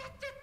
Bye.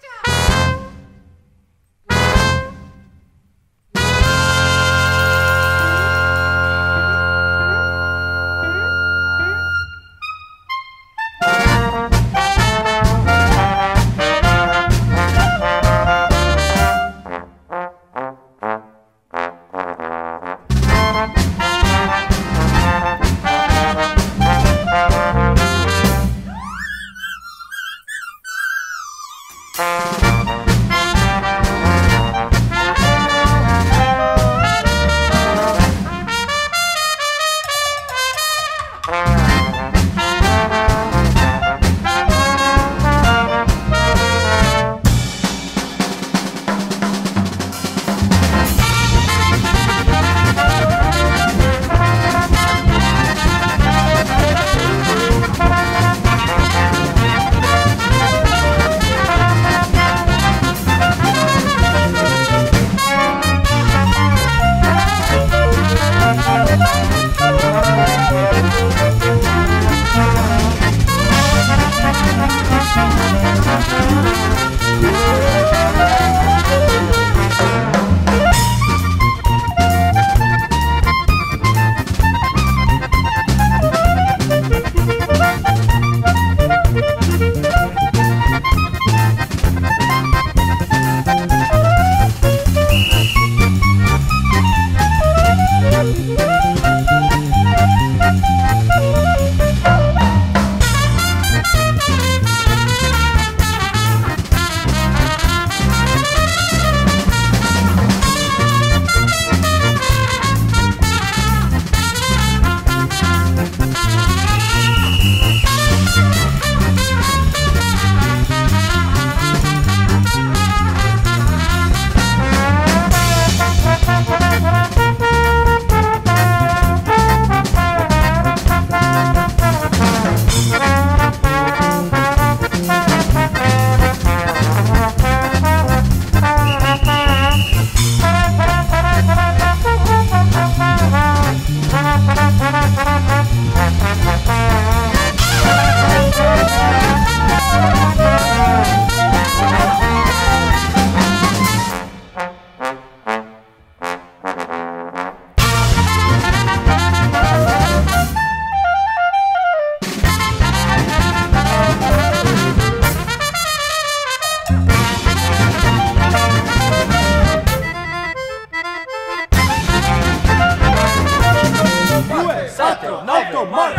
Michael Mark.